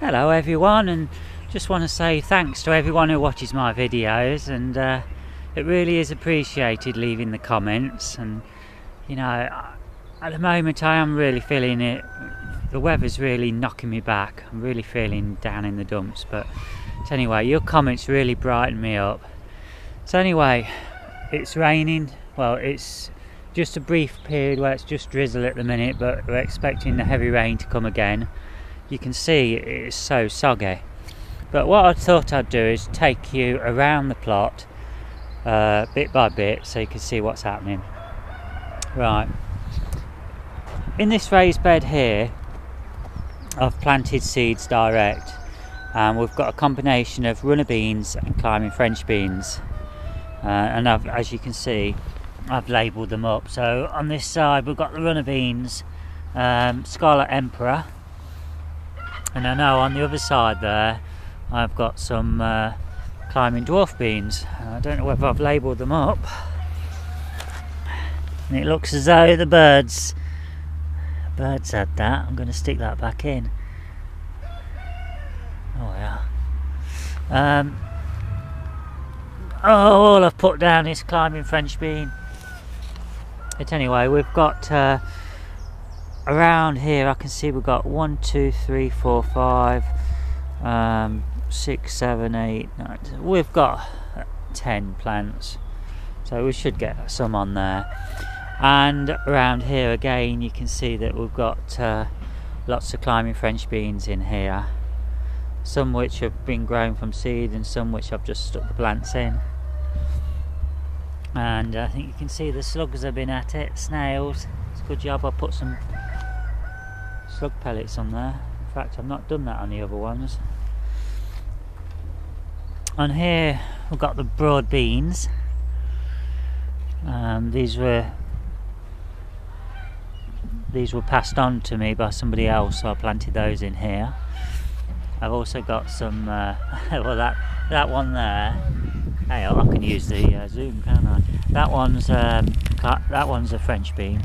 Hello everyone and just want to say thanks to everyone who watches my videos and uh, it really is appreciated leaving the comments and you know at the moment I am really feeling it the weather's really knocking me back. I'm really feeling down in the dumps but anyway your comments really brighten me up. So anyway it's raining. Well it's just a brief period where it's just drizzle at the minute but we're expecting the heavy rain to come again you can see it's so soggy. But what I thought I'd do is take you around the plot uh, bit by bit so you can see what's happening. Right. In this raised bed here I've planted seeds direct and we've got a combination of runner beans and climbing French beans. Uh, and I've, as you can see I've labelled them up. So on this side we've got the runner beans um, Scarlet Emperor and I know on the other side there I've got some uh, climbing dwarf beans. I don't know whether I've labelled them up. And it looks as though the birds birds had that. I'm going to stick that back in. Oh yeah. Um, oh all I've put down is climbing French bean. But anyway we've got uh, around here I can see we've got one two three four five um, six seven eight nine we've got 10 plants so we should get some on there. And around here again you can see that we've got uh, lots of climbing French beans in here. Some which have been grown from seed and some which I've just stuck the plants in. And I think you can see the slugs have been at it snails. It's a good job I put some slug pellets on there. In fact, I've not done that on the other ones. On here, we've got the broad beans. Um, these were these were passed on to me by somebody else, so I planted those in here. I've also got some. Uh, well, that that one there. Hey, I can use the uh, zoom, can I? That one's um, that one's a French bean,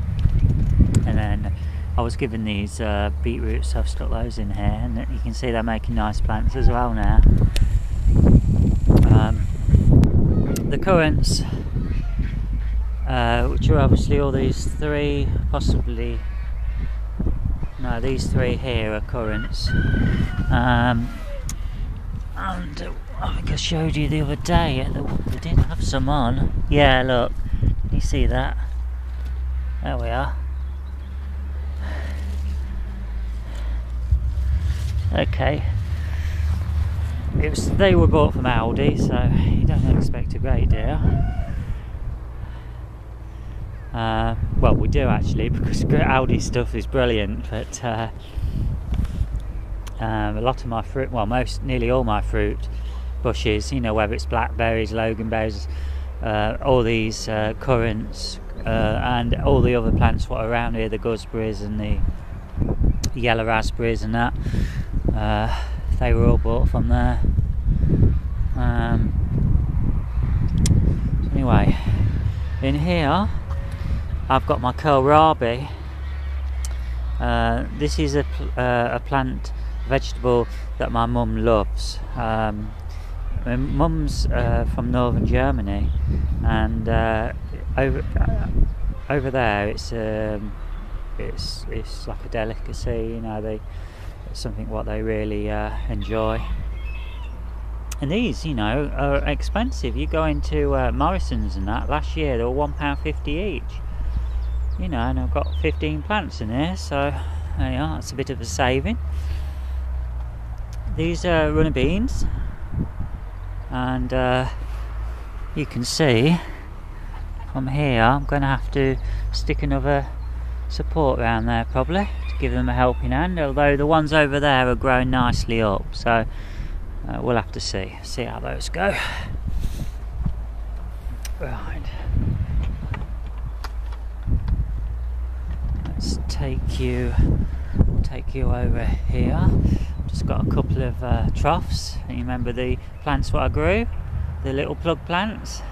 and then I was given these uh, beetroots, I've stuck those in here, and you can see they're making nice plants as well now. Um, the currants, uh, which are obviously all these three, possibly, no, these three here are currants. Um, and uh, I think I showed you the other day they did have some on. Yeah, look, you see that? There we are. Okay. It was they were bought from Aldi so you don't expect a great deal. Uh, well we do actually because Aldi stuff is brilliant but uh, um, a lot of my fruit well most nearly all my fruit bushes you know whether it's blackberries loganberries uh, all these uh, currants uh, and all the other plants what are around here the gooseberries and the yellow raspberries and that uh, they were all bought from there. Um, anyway, in here I've got my kohlrabi. Uh, this is a, uh, a plant vegetable that my mum loves. Um, my mum's uh, from northern Germany, and uh, over uh, over there it's um, it's it's like a delicacy. You know they something what they really uh, enjoy. And these, you know, are expensive. You go into uh, Morrison's and that, last year they were £1.50 each. You know, and I've got 15 plants in here, so there you are, that's a bit of a saving. These are runner beans, and uh, you can see from here I'm going to have to stick another support around there probably to give them a helping hand although the ones over there are growing nicely up so uh, we'll have to see see how those go. Right. Let's take you take you over here. Just got a couple of uh, troughs. You remember the plants what I grew? The little plug plants?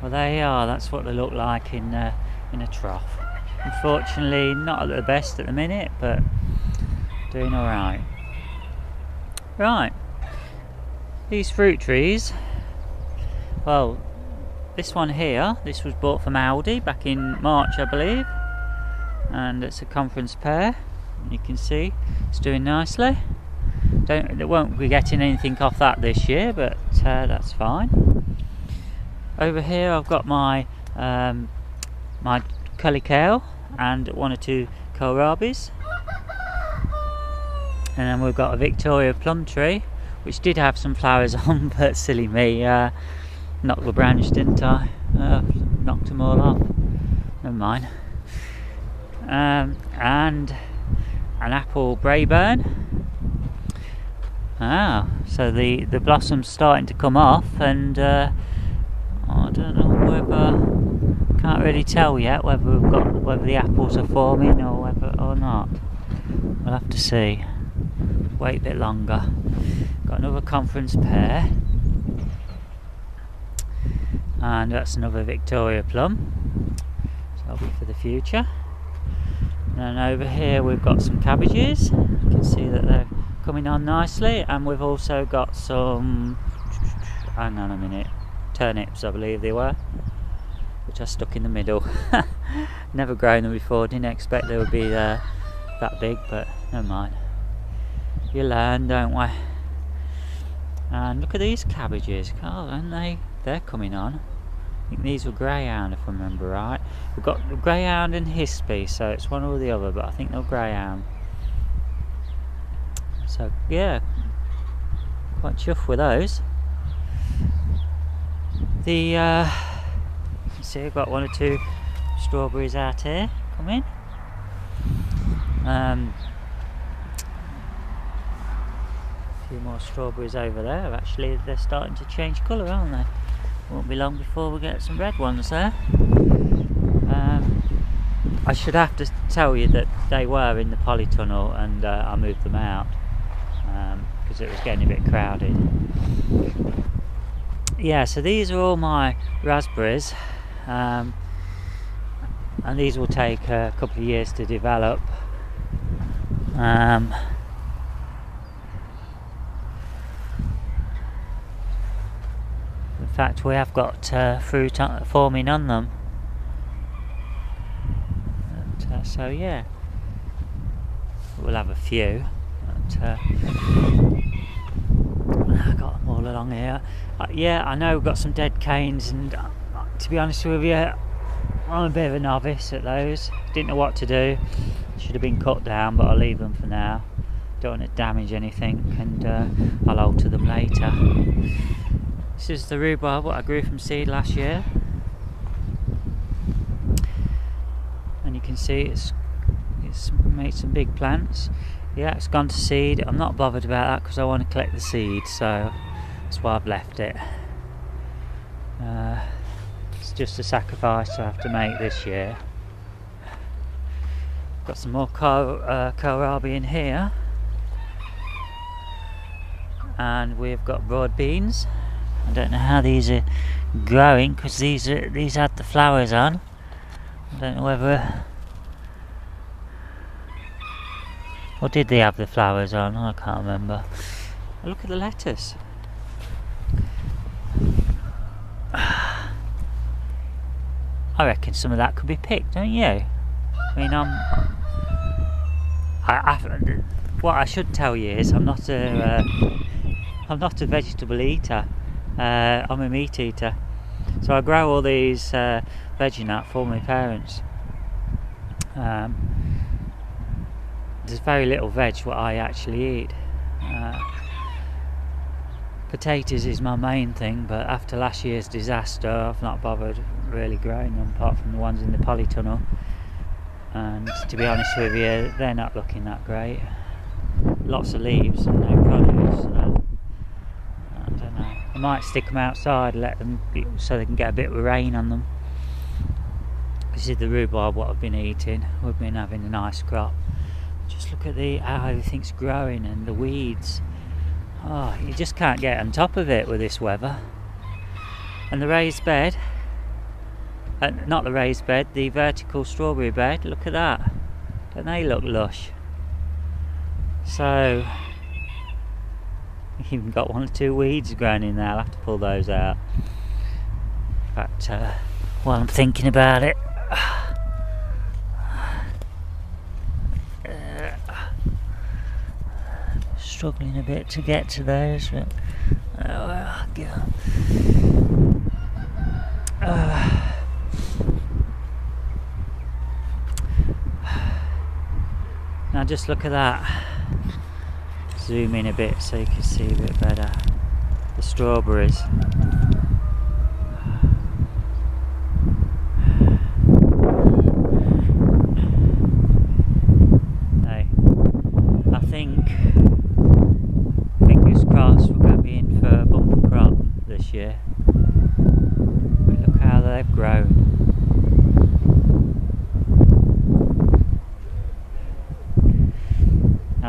Well there you are. That's what they look like in uh, in a trough Unfortunately, not at the best at the minute, but doing alright. Right. These fruit trees. Well, this one here, this was bought from Aldi back in March, I believe. And it's a conference pear. You can see it's doing nicely. Don't, it won't be getting anything off that this year, but uh, that's fine. Over here, I've got my um, my kale and one or two kohlrabis. And then we've got a Victoria plum tree, which did have some flowers on, but silly me, uh, knocked the branch, didn't I? Uh, knocked them all off. Never mind. Um, and an apple Braeburn. Ah, so the, the blossom's starting to come off, and uh, I don't know whether can't really tell yet whether we've got whether the apples are forming or whether or not. We'll have to see. Wait a bit longer. Got another conference pear. And that's another Victoria plum. So that'll be for the future. And then over here we've got some cabbages. You can see that they're coming on nicely. And we've also got some, hang on a minute, turnips I believe they were. Which stuck in the middle. Never grown them before, didn't expect they would be that big, but never mind. You learn, don't we? And look at these cabbages, oh, and they, they're coming on. I think these were greyhound if I remember right. We've got greyhound and Hispi, so it's one or the other, but I think they're greyhound. So yeah, quite chuffed with those. The uh, I've got one or two strawberries out here coming. Um, a few more strawberries over there. Actually, they're starting to change colour, aren't they? Won't be long before we get some red ones there. Um, I should have to tell you that they were in the polytunnel and uh, I moved them out because um, it was getting a bit crowded. Yeah, so these are all my raspberries um, and these will take a couple of years to develop. Um, fact we have got uh, fruit forming on them. And, uh, so yeah. We'll have a few but, uh, I got them all along here. Uh, yeah I know we've got some dead canes and to be honest with you I'm a bit of a novice at those didn't know what to do should have been cut down but I'll leave them for now don't want to damage anything and uh, I'll alter them later this is the rhubarb what I grew from seed last year. And you can see it's it's made some big plants. Yeah, it's gone to seed. I'm not bothered about that because I want to collect the seed, so that's why I've left it. Uh, just a sacrifice I have to make this year. Got some more uh, kohlrabi in here. And we've got broad beans. I don't know how these are growing because these are, these had the flowers on. I don't know whether or did they have the flowers on? I can't remember. Look at the lettuce. Reckon some of that could be picked, don't you? I mean, I'm. I, I, what I should tell you is, I'm not a. Uh, I'm not a vegetable eater. Uh, I'm a meat eater, so I grow all these uh, veggie nut for my parents. Um, there's very little veg what I actually eat. Uh, potatoes is my main thing, but after last year's disaster, I've not bothered really growing apart from the ones in the polytunnel. And to be honest with you, they're not looking that great. Lots of leaves and no produce. So I don't know I might stick them outside, let them so they can get a bit of rain on them. This is the rhubarb what I've been eating. We've been having a nice crop. Just look at the how everything's growing and the weeds. Oh, you just can't get on top of it with this weather. And the raised bed, uh, not the raised bed, the vertical strawberry bed. Look at that. Don't they look lush? So Even got one or two weeds growing in there. I'll have to pull those out. But uh, while I'm thinking about it, struggling a bit to get to those, but oh well, uh, now just look at that. Zoom in a bit so you can see a bit better. The strawberries.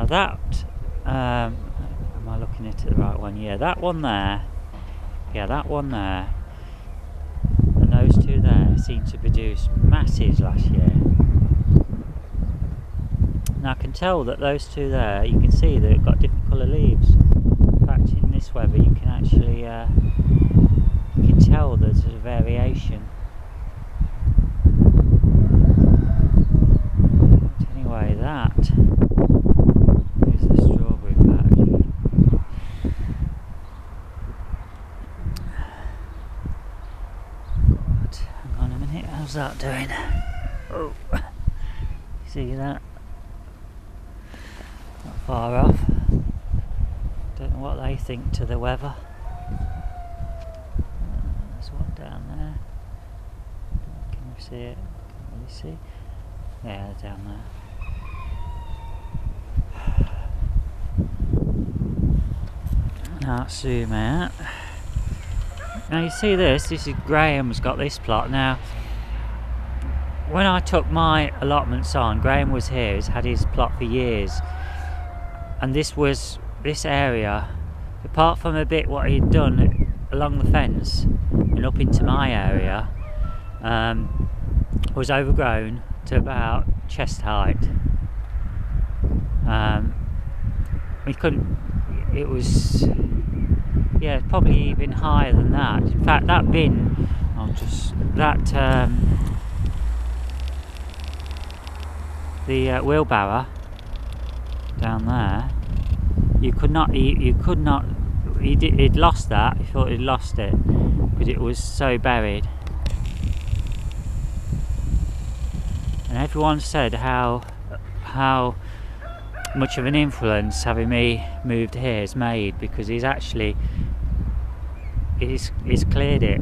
That um am I looking at the right one Yeah, that one there, yeah, that one there, and those two there seem to produce masses last year. Now I can tell that those two there, you can see they've got different colour leaves. In fact, in this weather, you can actually uh, you can tell there's a variation. But anyway, that that doing? Oh, see that? Not far off. Don't know what they think to the weather. There's one down there. Can you see it? Can you see? Yeah, down there. Now zoom out. Now you see this, this is Graham's got this plot now when I took my allotments on, Graham was here, he's had his plot for years. And this was, this area, apart from a bit what he'd done along the fence and up into my area, um, was overgrown to about chest height. Um, we couldn't, it was, yeah, probably even higher than that. In fact, that bin, I'll just, that, um, the uh, wheelbarrow down there, you could not, you, you could not, he did, he'd lost that, he thought he'd lost it, but it was so buried. And everyone said how, how much of an influence having me moved here has made because he's actually, he's, he's cleared it.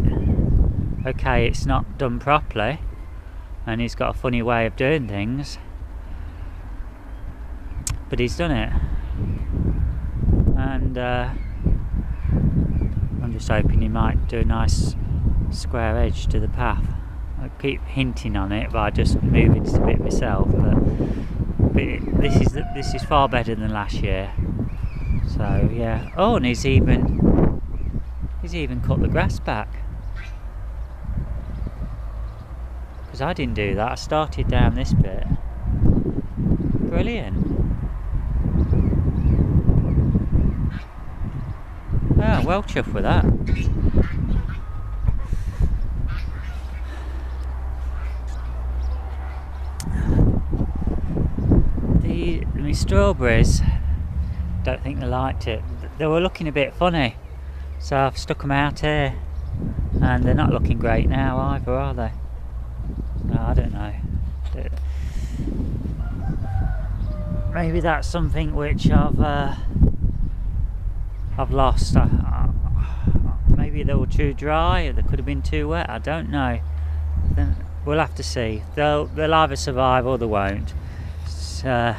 Okay, it's not done properly and he's got a funny way of doing things but he's done it. And uh, I'm just hoping he might do a nice square edge to the path. I keep hinting on it but I just move it a bit myself but, but it, this is this is far better than last year. So yeah. Oh and he's even he's even cut the grass back. Because I didn't do that. I started down this bit. Brilliant Yeah, well chuffed with that. The, the strawberries, don't think they liked it. They were looking a bit funny, so I've stuck them out here, and they're not looking great now either, are they? No, I don't know. Maybe that's something which I've. Uh, I've lost. Uh, maybe they were too dry, or they could have been too wet. I don't know. We'll have to see. They'll they'll either survive or they won't. It's uh,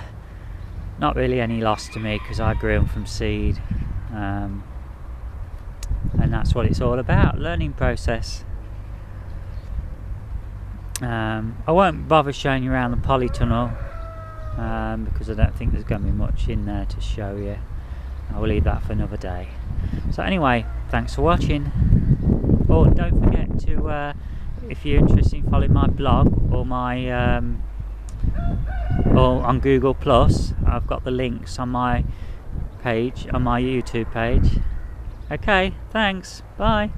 not really any loss to me because I grew them from seed, um, and that's what it's all about. Learning process. Um, I won't bother showing you around the polytunnel um, because I don't think there's going to be much in there to show you. I will leave that for another day. So anyway, thanks for watching. Oh, don't forget to, uh, if you're interested in following my blog or my, um, or on Google Plus, I've got the links on my page on my YouTube page. Okay, thanks. Bye.